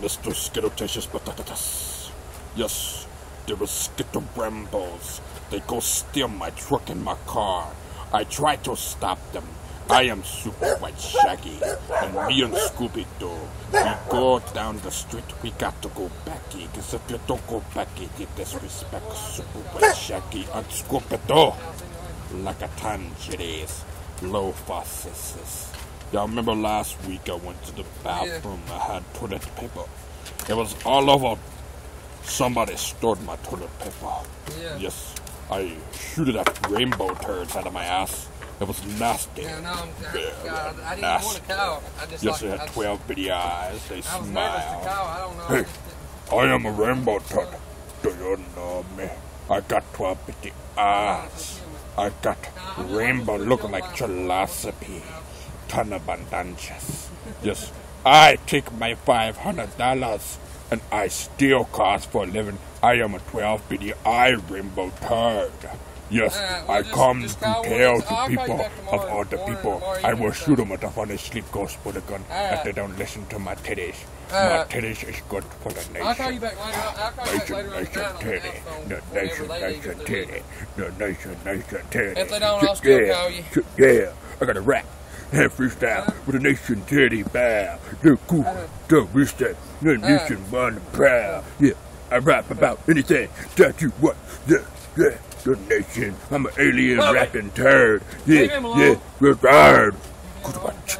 Mr. Skittletatious Potatoes. Yes, there was Skittle Brambles. They go steal my truck and my car. I try to stop them. I am Super White Shaggy, and me and Scooby Doo, we go down the street. We got to go backy, cause if you don't go backy, you disrespect Super White Shaggy and Scooby Doo. Like a tangerines, low faucets. Y'all remember last week I went to the bathroom, I had toilet paper. It was all over. Somebody stored my toilet paper. Yeah. Yes, I shooted at rainbow turds out of my ass. It was nasty. Yeah, no, I'm, Yeah, God, I didn't nasty. want a cow. I just Yes, like, they I, had 12 bitty eyes. They I was nervous smile. cow. I. Hey. just I am a rainbow turd. Do you know me? I got 12 bitty eyes. I got rainbow looking like philosophy. Ton of abundance. Yes, I take my $500 and I steal cars for a living. I am a 12 bitty eye rainbow turd. Yes, uh, well, I just- come just to tell Williams. to I'll call you people of all the morning, people. I will shoot them if I sleep ghost with a gun uh, if they don't listen to my titties. Uh, my Alright. titties is good for the nation. I'll call you back later. I'll call you back Nation, later nation, the the titty. The nation, nation, titty. The nation, nation, titty. If they don't, I'll still call you. Yeah, I got a rap. Have freestyle with a nation titty bow. The cool, the wisdom, the nation uh. one proud. Yeah, I rap about anything that you want. Yeah, yeah, the nation. I'm an alien rapping turd. Yeah, Leave him alone. yeah, we're. Good watch.